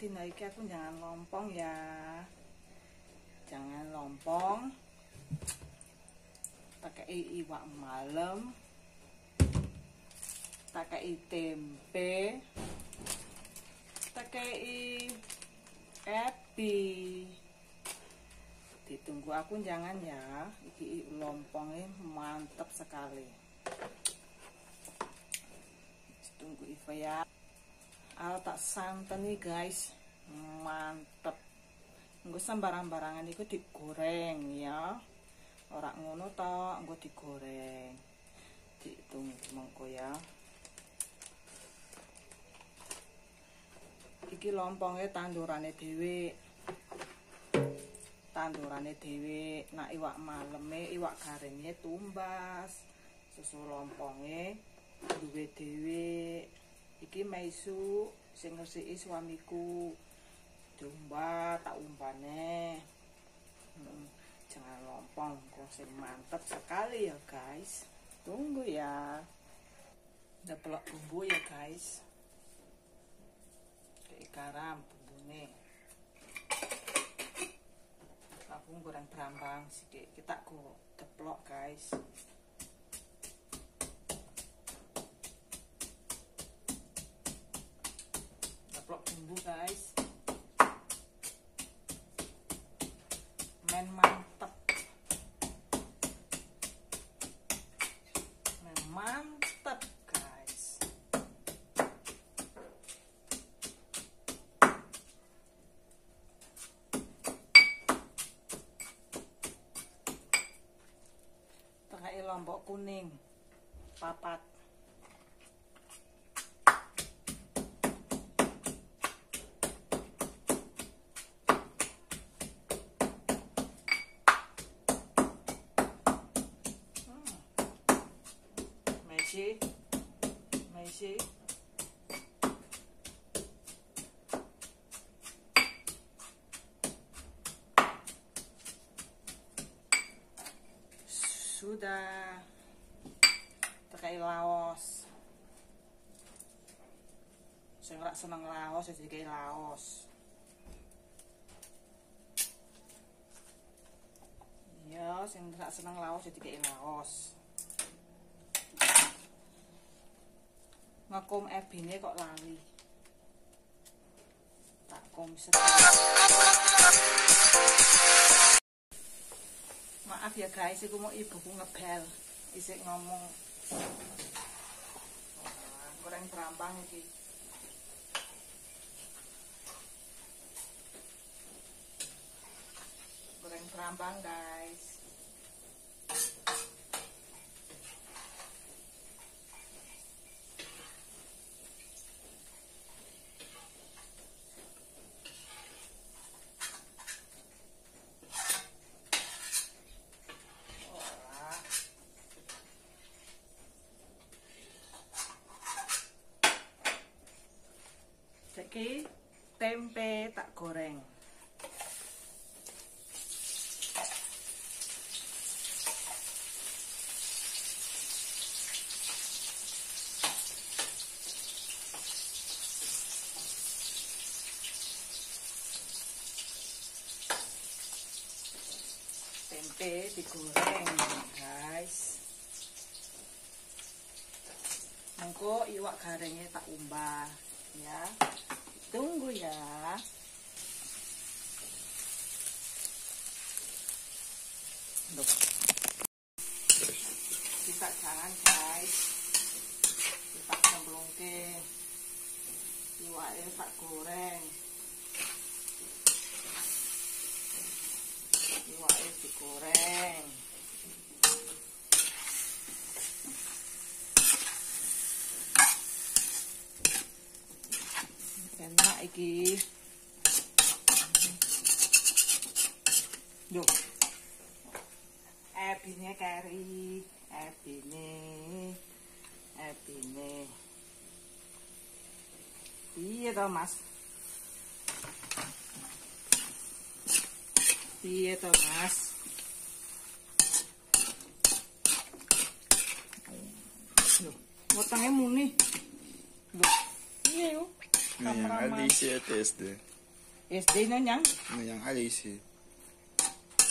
dina iki aku jangan lompong ya. Jangan lompong. Pakai iwak malam. Pakai tempe. Pakai epi. Ditunggu aku jangan ya. Iki lompongnya mantap sekali. Tunggu Iva ya. Tak santan nih guys. Mantep. Engko sembarang-barangan itu digoreng ya. Ora ngono to, engko digoreng. Ditunggu mengko ya. Iki lompongnya tandurane dhewe. Tandurane dhewe, nak iwak maleme, iwak garingnya tumbas. Susu lompongnya duwe dhewe. Iki maisu sing ngresiki suamiku. Diumbah tak umbane. Hmm, jangan lompong kok sing mantep sekali ya guys. Tunggu ya. Udah pelak bumbu ya guys. Kayak garam bumbune. Aku goreng berambang sedikit. Kita kok deplok guys. Lombok kuning. Papat. Sudah. Pakai Laos. Saya nggak seneng Laos, jadi kayak Laos. Iya, saya nggak seneng Laos, jadi kayak Laos. Ngakum ebine kok lali. Tak kom Maaf ya guys, aku mau ibuku ngebel. Isik ngomong. Goreng berambang iki. Goreng berambang guys. Wah. Saiki tempe tak goreng. Tempe digoreng, guys. Mengko iwak garingnya tak umbah, ya. Tunggu ya. Loh. Kita jangan guys. Kita cemplungke. Iwaknya tak goreng. Digoreng. enak iki Yo. Ebine kari, ebine, ebine. Piye to, Mas? Piye to, Mas? Wetenge muni. Lho, piye yo? Nih, Kameraman. Alicia TSD. SD nya nyang yang ada isi.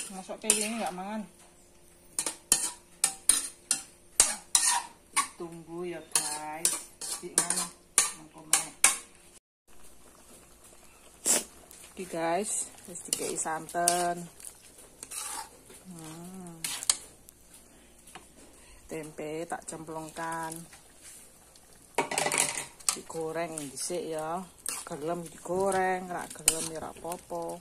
masuk kayak gini nggak mangan tunggu ya guys di mana Oke guys, wis dikei santen. Hmm. Tempe tak cemplungkan. Digoreng dhisik ya. Gelem digoreng, rak gelem ya rak apa-apa.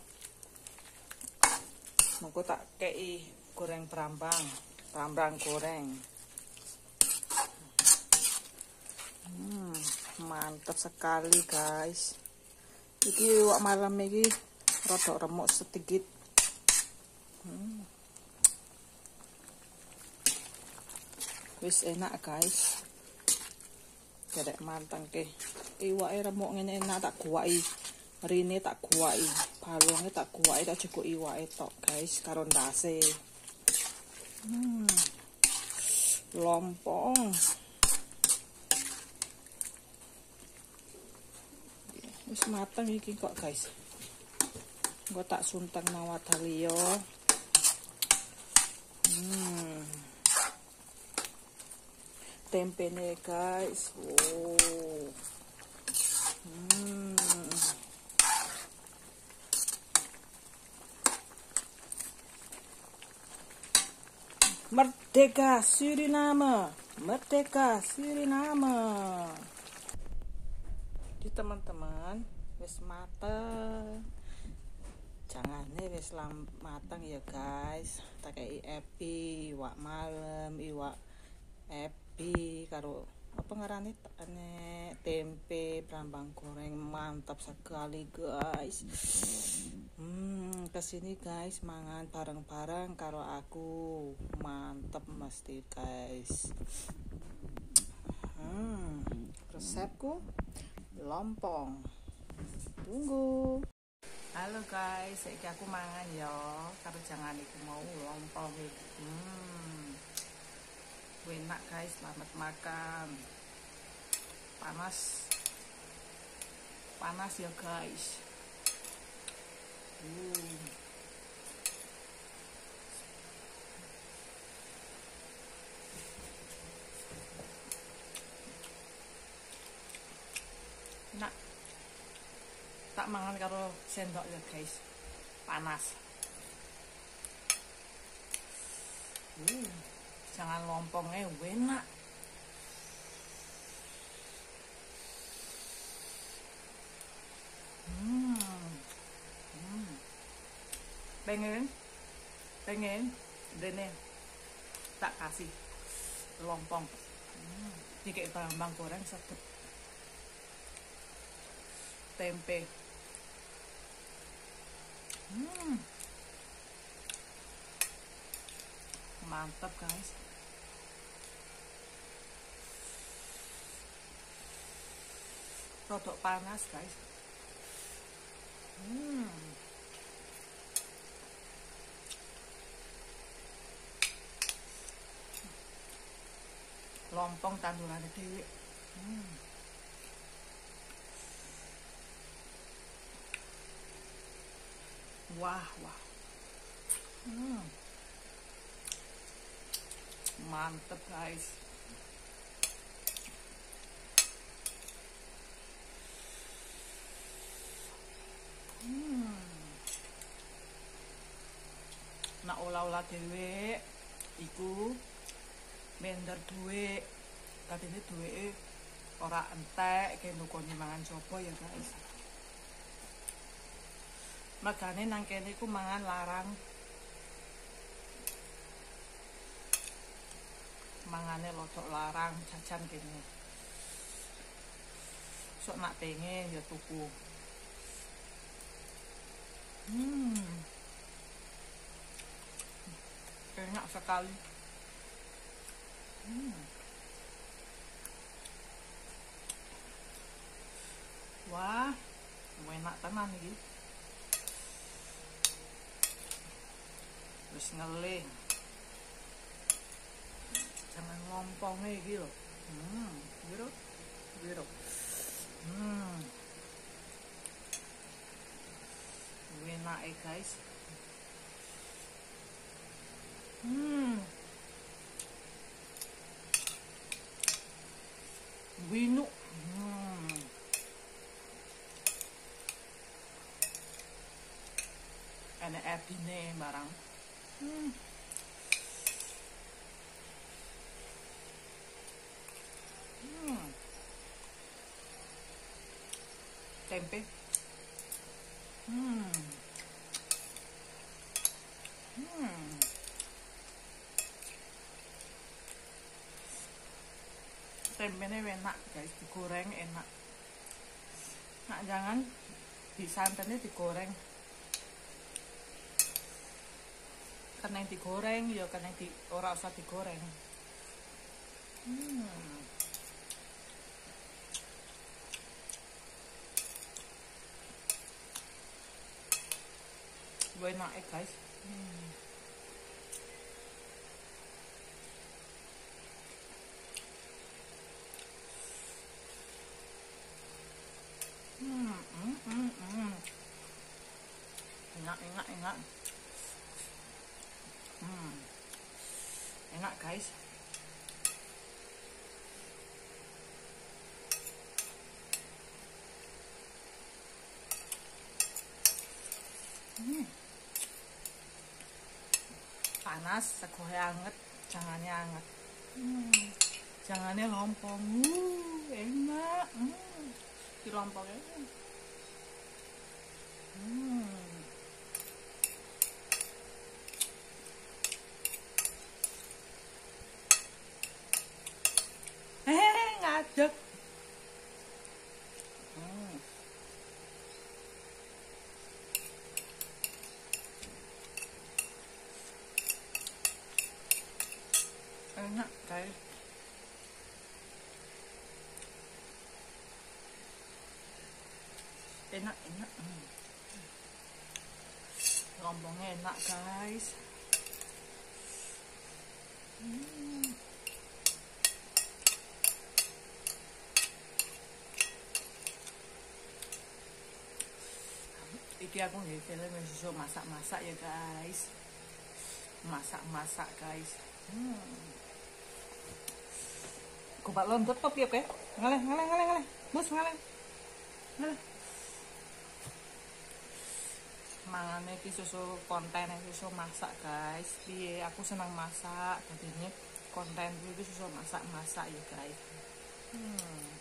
Mengko tak kei goreng berambang, berambang goreng. Hmm, mantap sekali guys. Iki wak malam iki rada remuk sedikit. Hmm. Wis enak guys. Gedek manteng ke. Iwake remuk ngene enak tak guwaki. Rine tak guwaki. Balonge tak guwaki tak cukup iwake tok guys karo ndase. Hmm. Lompong. Wis mateng iki kok, guys. Engko tak sunteng nang wadah liya. Hmm. Tempene, guys. Oh. Hmm. Merdeka Suriname. Merdeka Suriname jadi teman-teman wis mateng. Jangane wis lam mateng ya guys. Tak kei epi iwak malam iwak epi karo apa ngarane ane tempe brambang goreng mantap sekali guys. Hmm ke sini guys mangan bareng-bareng karo aku. Mantap mesti guys. Hmm resepku lompong. Tunggu. Halo guys. Saiki aku mangan ya. Karo jangan iku mau lompong iki. Hmm. Enak guys. Selamat makan. Panas. Panas ya guys. Uh. Enak tak mangan karo sendok ya guys panas uh, jangan lompongnya enak hmm. hmm. pengen pengen dene tak kasih lompong hmm. ini kayak bambang goreng sedep tempe. Hmm. Mantap, guys. Rodok panas, guys. Hmm. Lompong tanduran dhewe. Hmm. Wah, wah. Hmm. Mantep, guys. Hmm. Nak olah-olah dhewe iku mender duwe. Katene duweke ora entek kene nukoni mangan sapa ya, guys. Magane nang kene ku mangan larang. Mangane lotok larang jajan kene. Sok nak pengen ya tuku. Hmm. Enak sekali. Hmm. Wah, enak tenan iki. Wis ngelih jangan lompongnya gitu hmm gitu gitu hmm. Guys. Hmm. Winu. Hmm. enak epine barang hmm. hmm. tempe hmm. Hmm. Tempenya enak guys, digoreng enak. Nah jangan disantannya digoreng. Yang digoreng ya karena di ora usah digoreng. Hmm. Enak guys. Hmm. Hmm, hmm, hmm, hmm. Enak, enak, enak. Hmm. Enak guys. Hmm. Panas, sekolah anget, jangannya anget. Hmm. Jangannya lompong. Uh, enak. Hmm. Di lompongnya. Hmm. Eh, ngadeg. Hmm. Enak, guys. Enak, enak. Hmm. Lombongnya enak, guys. Hmm. Iki aku nggih film susu masak-masak ya guys. Masak-masak guys. Hmm. Kupat lontut kok piye kowe? Ngaleh ngaleh ngaleh ngaleh. Mus ngaleh. Ngaleh. Mangane iki susu konten susu masak guys. Piye aku senang masak jadinya konten itu susu masak-masak ya guys. Hmm.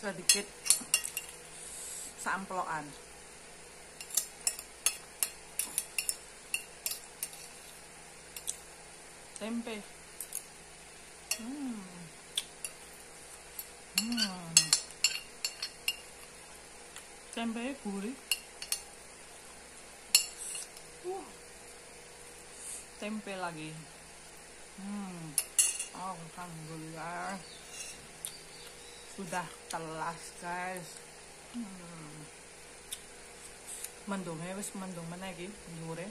Sedikit samploan tempe hmm. Hmm. tempe gurih uh. tempe lagi hmm. oh alhamdulillah sudah telas guys. Hmm. mendungnya wis mendung meneh iki nyure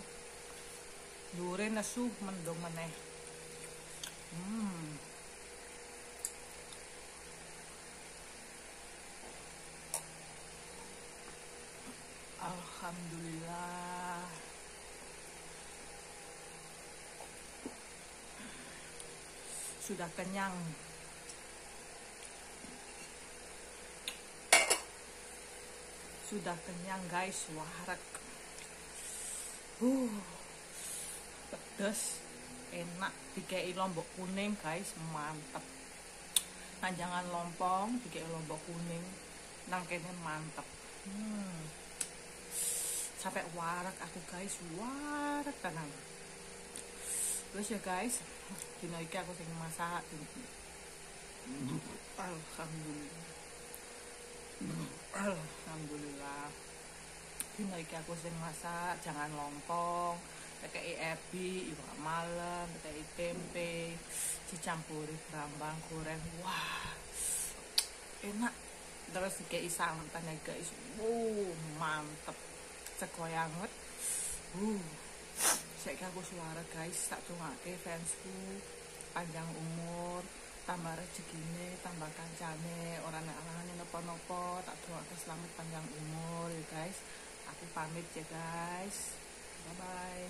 nyure nesu mendung meneh. Hmm. Alhamdulillah. Sudah kenyang sudah kenyang guys. Warak uh pedas enak. Dikei lombok kuning guys. Mantep. Nah jangan lompong. Dikei lombok kuning. Nang kene mantep. Hmm. sampai warak aku guys. Warak tenang. Terus ya guys. Dino iki aku sing masak. Alhamdulillah Alhamdulillah. Dino iki aku sing masak, jangan lompong, tekei ebi, iwak malam, tekei tempe, dicampuri berambang goreng. Wah. Enak. terus kayak santan ya guys uh mantep sekoyanget uh saya aku suara guys tak cuma ke fansku panjang umur tambah rezekine tambah kancane. Orang alahan alangane nopo-nopo tak doakke selamat panjang umur ya guys. Aku pamit ya guys. Bye bye